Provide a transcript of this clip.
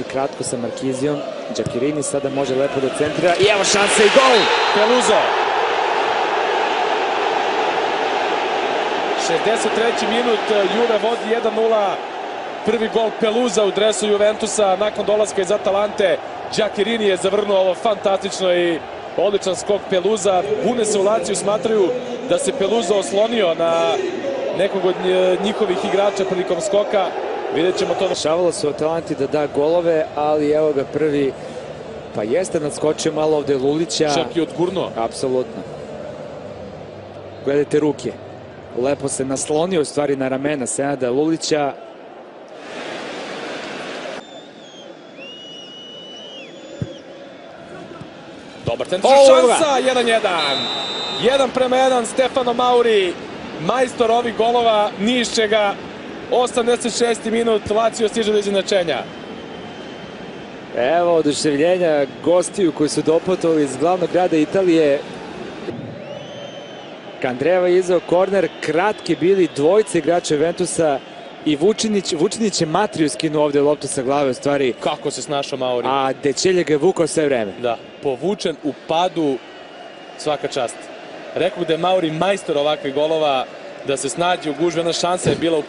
I kratko sa Markizijom. Đakirini sada može lepo da centrira. I evo šanse i gol! Peluzo. 63. minut, Juve vodi 1-0. Prvi gol Peluza u dresu Juventusa nakon dolaska iz Atalante. Đakirini je zavrnuo ovo fantastično i odličan skok Peluza. Pune se u Laciju smatraju da se Peluza oslonio na nekog od njihovih igrača prilikom skoka. Vidjet ćemo to. Šavalo su Atalanti da da golove, ali evo ga prvi, pa jeste nadskočio malo ovde Lulića. Čak i odgurno. Apsolutno. Gledajte ruke. Lepo se naslonio u stvari na ramena Senada Lulića. Dobar centar, O, šansa, 1-1. 1 prema 1, Stefano Mauri, majstor ovih golova, ni iz čega. 86. minut, Lazio stiže do izjednačenja. Evo oduševljenja gostiju koji su doputovali iz glavnog grada Italije. Kandreva je izao korner, kratki bili dvojice igrača Juventusa i Vučinić, Vučinić je Matriju skinuo ovde loptu sa glave u stvari, Kako se snašao Mauri? a Dećelje ga je vukao sve vreme. Da, povučen u padu svaka čast. Rekao da je Mauri majstor ovakvih golova, da se snađe u gužvi, jedna šansa je bila u